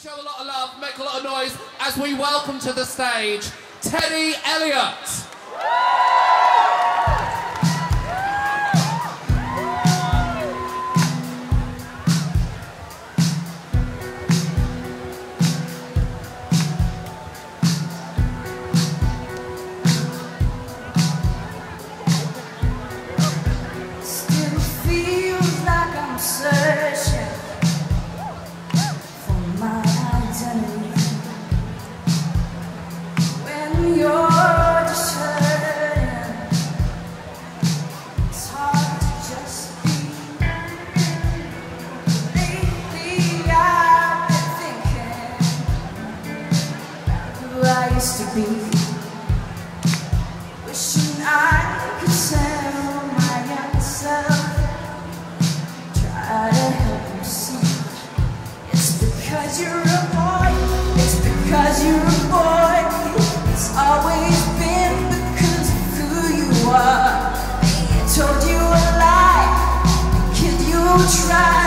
Show a lot of love, make a lot of noise as we welcome to the stage Teddy Elliott. Still feels like I'm place to be. Wishing I could settle my young self. Try to help you see. It's because you're a boy. It's because you're a boy. It's always been because of who you are. I told you a lie. Kid, you tried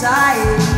society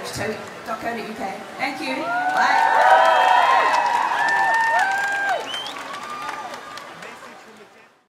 research.co.uk. Thank you. Bye.